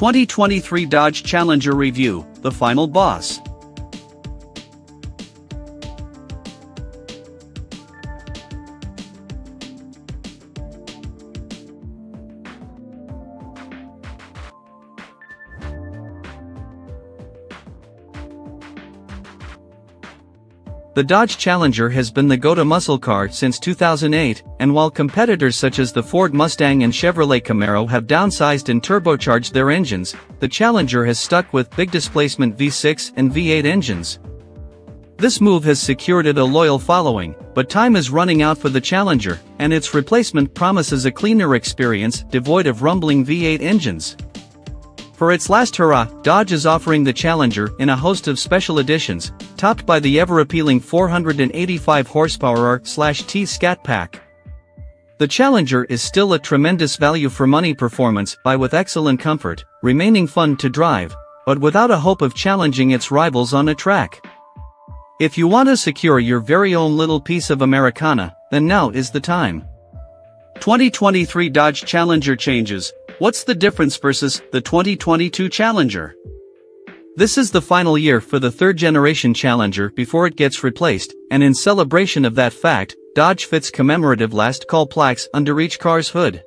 2023 Dodge Challenger Review, the final boss. The Dodge Challenger has been the go-to muscle car since 2008, and while competitors such as the Ford Mustang and Chevrolet Camaro have downsized and turbocharged their engines, the Challenger has stuck with big displacement V6 and V8 engines. This move has secured it a loyal following, but time is running out for the Challenger, and its replacement promises a cleaner experience devoid of rumbling V8 engines. For its last hurrah, Dodge is offering the Challenger in a host of special editions, topped buy the ever-appealing 485 horsepower R/T Scat Pack. The Challenger is still a tremendous value for money performance by with excellent comfort, remaining fun to drive, but without a hope of challenging its rivals on a track. If you want to secure your very own little piece of Americana, then now is the time. 2023 Dodge Challenger changes, What's the difference versus the 2022 Challenger? This is the final year for the third generation Challenger before it gets replaced, and in celebration of that fact, Dodge fits commemorative last call plaques under each car's hood.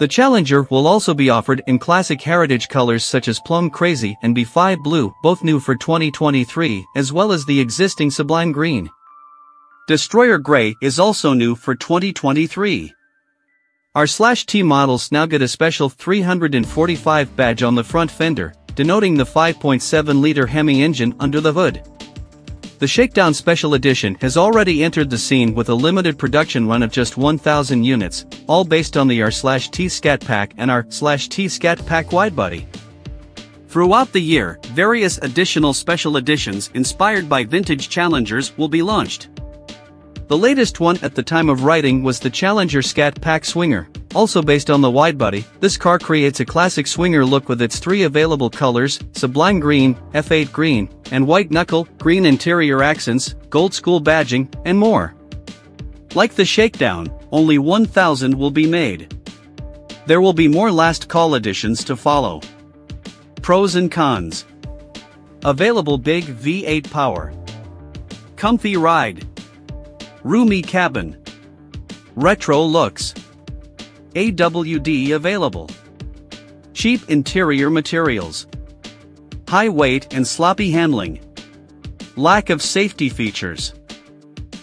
The Challenger will also be offered in classic heritage colors such as Plum Crazy and B5 Blue, both new for 2023, as well as the existing Sublime Green. Destroyer Gray is also new for 2023. R slash T models now get a special 345 badge on the front fender, denoting the 5.7-liter Hemi engine under the hood. The Shakedown Special Edition has already entered the scene with a limited production run of just 1,000 units, all based on the R-T Scat Pack and R-T Scat Pack Widebody. Throughout the year, various additional special editions inspired by vintage Challengers will be launched. The latest one at the time of writing was the Challenger Scat Pack Swinger. Also based on the widebody, this car creates a classic swinger look with its three available colors, Sublime Green, F8 Green, and White Knuckle, green interior accents, gold school badging, and more. Like the Shakedown, only 1,000 will be made. There will be more last call editions to follow. Pros and cons. Available big V8 power. Comfy ride. Roomy cabin. Retro looks. AWD available. Cheap interior materials. High weight and sloppy handling. Lack of safety features.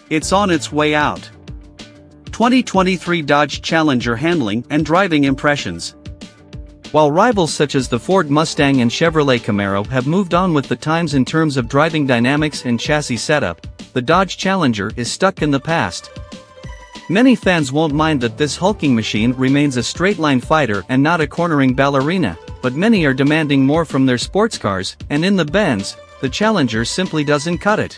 It's on its way out. 2023 Dodge Challenger handling and driving impressions. While rivals such as the Ford Mustang and Chevrolet Camaro have moved on with the times in terms of driving dynamics and chassis setup, the Dodge Challenger is stuck in the past. Many fans won't mind that this hulking machine remains a straight-line fighter and not a cornering ballerina, but many are demanding more from their sports cars, and in the bends, the Challenger simply doesn't cut it.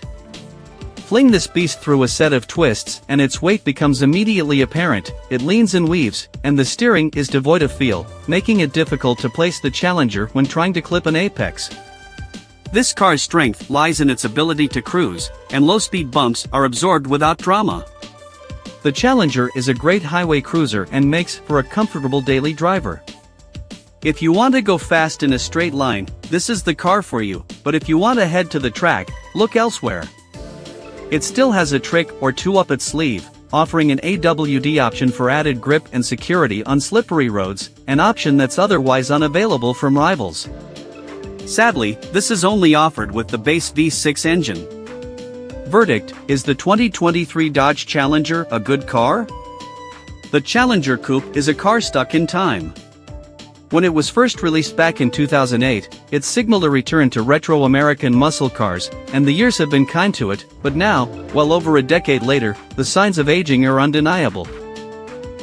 Fling this beast through a set of twists and its weight becomes immediately apparent, it leans and weaves, and the steering is devoid of feel, making it difficult to place the Challenger when trying to clip an apex. This car's strength lies in its ability to cruise, and low-speed bumps are absorbed without drama. The Challenger is a great highway cruiser and makes for a comfortable daily driver. If you want to go fast in a straight line, this is the car for you, but if you want to head to the track, look elsewhere. It still has a trick or two up its sleeve, offering an AWD option for added grip and security on slippery roads, an option that's otherwise unavailable from rivals. Sadly, this is only offered with the base V6 engine. Verdict, is the 2023 Dodge Challenger a good car? The Challenger Coupe is a car stuck in time. When it was first released back in 2008, it signaled a return to retro American muscle cars, and the years have been kind to it, but now, well over a decade later, the signs of aging are undeniable.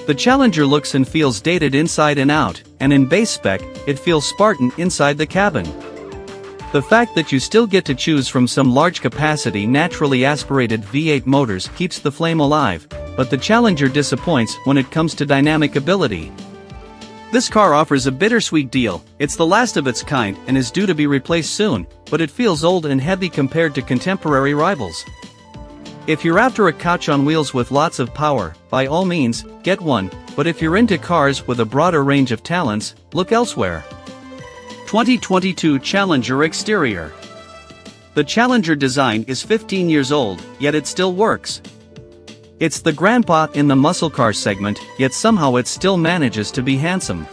The Challenger looks and feels dated inside and out, and in base spec, it feels Spartan inside the cabin. The fact that you still get to choose from some large capacity naturally aspirated V8 motors keeps the flame alive, but the Challenger disappoints when it comes to dynamic ability. This car offers a bittersweet deal, it's the last of its kind and is due to be replaced soon, but it feels old and heavy compared to contemporary rivals. If you're after a couch on wheels with lots of power, by all means, get one, but if you're into cars with a broader range of talents, look elsewhere. 2022 Challenger Exterior The Challenger design is 15 years old, yet it still works. It's the grandpa in the muscle car segment, yet somehow it still manages to be handsome.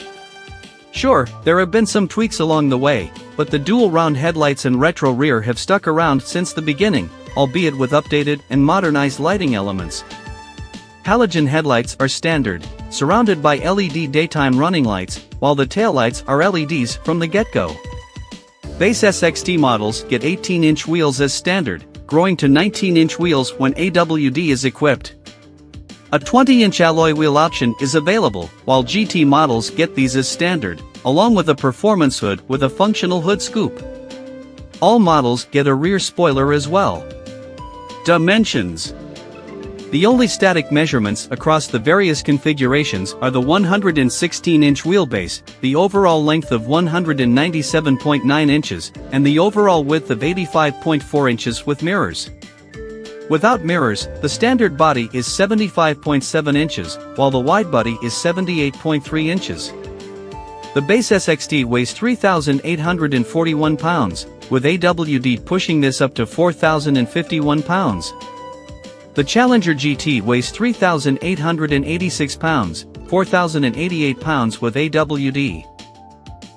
Sure, there have been some tweaks along the way, but the dual round headlights and retro rear have stuck around since the beginning, albeit with updated and modernized lighting elements. Halogen headlights are standard, surrounded by LED daytime running lights, while the taillights are LEDs from the get-go. Base SXT models get 18-inch wheels as standard, growing to 19-inch wheels when AWD is equipped. A 20-inch alloy wheel option is available, while GT models get these as standard, along with a performance hood with a functional hood scoop. All models get a rear spoiler as well. Dimensions the only static measurements across the various configurations are the 116-inch wheelbase, the overall length of 197.9 inches, and the overall width of 85.4 inches with mirrors. Without mirrors, the standard body is 75.7 inches, while the wide body is 78.3 inches. The base SXT weighs 3,841 pounds, with AWD pushing this up to 4,051 pounds. The Challenger GT weighs 3,886 pounds, 4,088 pounds with AWD.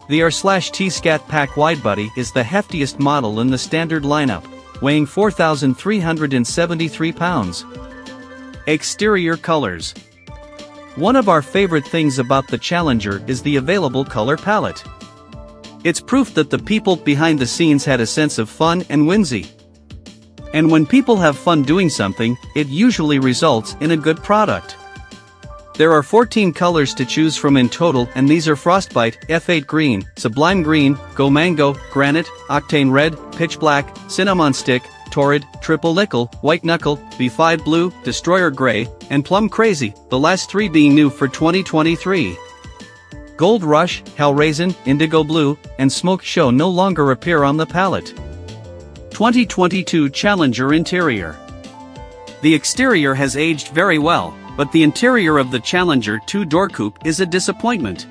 The R-T Scat Pack Widebody is the heftiest model in the standard lineup, weighing 4,373 pounds. Exterior Colors One of our favorite things about the Challenger is the available color palette. It's proof that the people behind the scenes had a sense of fun and whimsy. And when people have fun doing something, it usually results in a good product. There are 14 colors to choose from in total and these are Frostbite, F8 Green, Sublime Green, Go Mango, Granite, Octane Red, Pitch Black, Cinnamon Stick, Torrid, Triple Nickel, White Knuckle, B5 Blue, Destroyer Gray, and Plum Crazy, the last three being new for 2023. Gold Rush, Hell Raisin, Indigo Blue, and Smoke Show no longer appear on the palette. 2022 Challenger Interior The exterior has aged very well, but the interior of the Challenger 2-door coupe is a disappointment.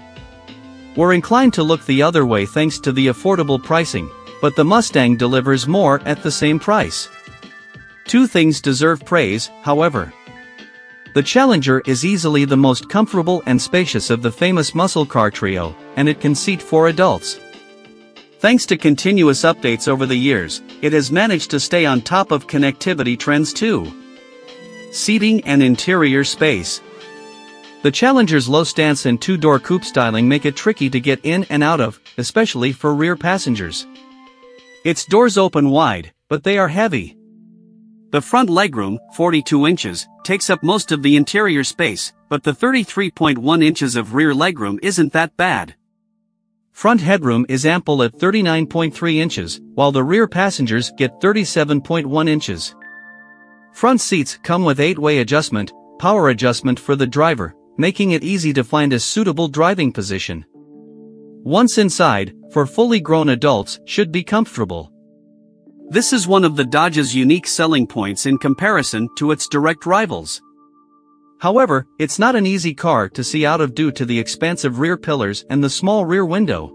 We're inclined to look the other way thanks to the affordable pricing, but the Mustang delivers more at the same price. Two things deserve praise, however. The Challenger is easily the most comfortable and spacious of the famous muscle car trio, and it can seat four adults. Thanks to continuous updates over the years, it has managed to stay on top of connectivity trends too. Seating and interior space. The Challenger's low stance and two-door coupe styling make it tricky to get in and out of, especially for rear passengers. Its doors open wide, but they are heavy. The front legroom, 42 inches, takes up most of the interior space, but the 33.1 inches of rear legroom isn't that bad. Front headroom is ample at 39.3 inches, while the rear passengers get 37.1 inches. Front seats come with 8-way adjustment, power adjustment for the driver, making it easy to find a suitable driving position. Once inside, for fully grown adults, should be comfortable. This is one of the Dodge's unique selling points in comparison to its direct rivals. However, it's not an easy car to see out of due to the expansive rear pillars and the small rear window.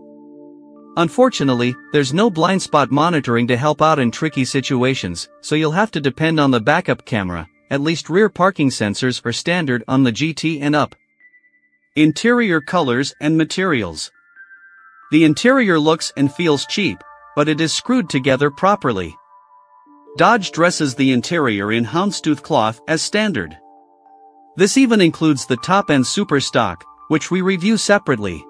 Unfortunately, there's no blind spot monitoring to help out in tricky situations, so you'll have to depend on the backup camera, at least rear parking sensors are standard on the GT and up. Interior colors and materials. The interior looks and feels cheap, but it is screwed together properly. Dodge dresses the interior in houndstooth cloth as standard. This even includes the top-end Super Stock, which we review separately.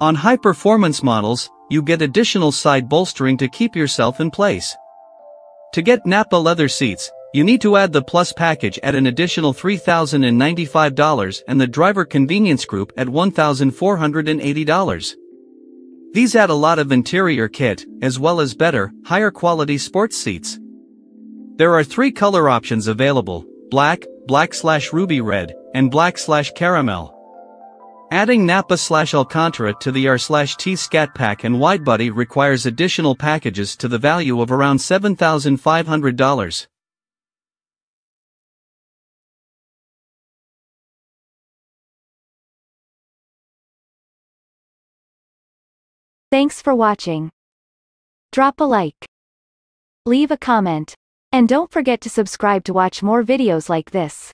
On high-performance models, you get additional side bolstering to keep yourself in place. To get Nappa leather seats, you need to add the Plus package at an additional $3,095 and the Driver Convenience Group at $1,480. These add a lot of interior kit, as well as better, higher quality sports seats. There are three color options available, black, black slash ruby red, and black slash caramel. Adding Nappa slash Alcantara to the R slash T Scat Pack and Widebody requires additional packages to the value of around $7,500. Thanks for watching. Drop a like. Leave a comment. And don't forget to subscribe to watch more videos like this.